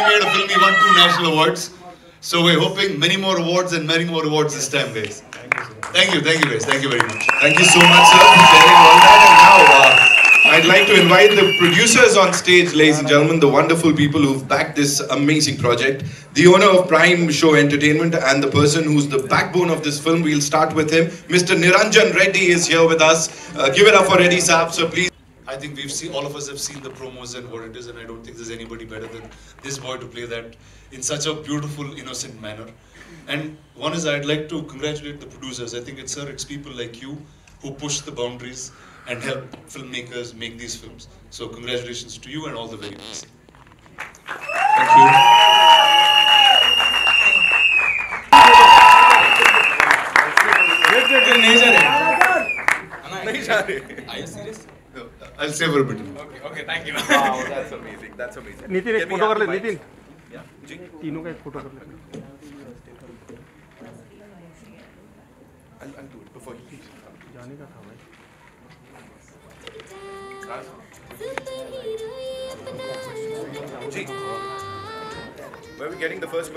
he made a film, he won two national awards. So we're hoping many more awards and many more awards this time, guys. Thank you, thank you, guys. Thank you very much. Thank you so much, sir, for sharing all that. And now, uh, I'd like to invite the producers on stage, ladies and gentlemen, the wonderful people who've backed this amazing project. The owner of Prime Show Entertainment and the person who's the backbone of this film. We'll start with him. Mr. Niranjan Reddy is here with us. Uh, give it up for Reddy Saab, so please. I think we've seen all of us have seen the promos and what it is, and I don't think there's anybody better than this boy to play that in such a beautiful, innocent manner. And one is I'd like to congratulate the producers. I think it's sir, it's people like you who push the boundaries and help filmmakers make these films. So congratulations to you and all the very best. Thank you. No, I'll savor a bit. Okay, okay, thank you. Wow, that's amazing. That's amazing. Nitin Can एक photo कर ले Nitin Yeah. Ji. तीनों का एक photo कर ले I'll, I'll do it before he leaves. जाने का था भाई Ji. Where are we getting the first